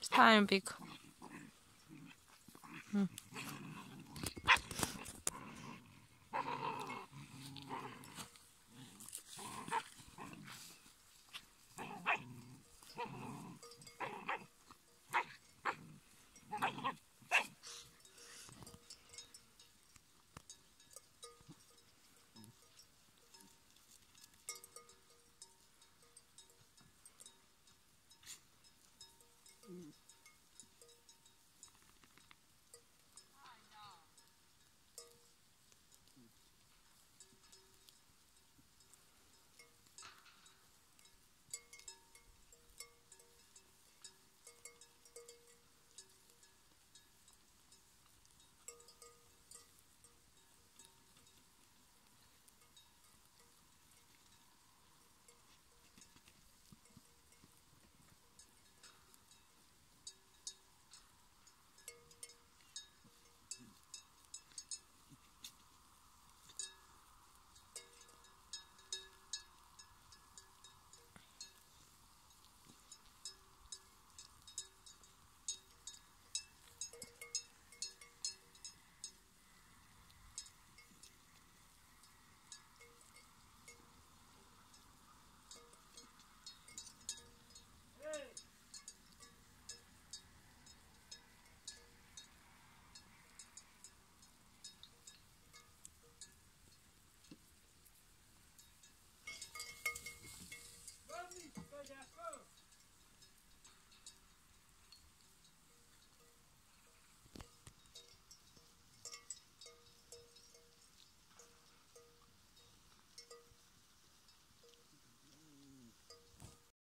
It's time to be... Hmm.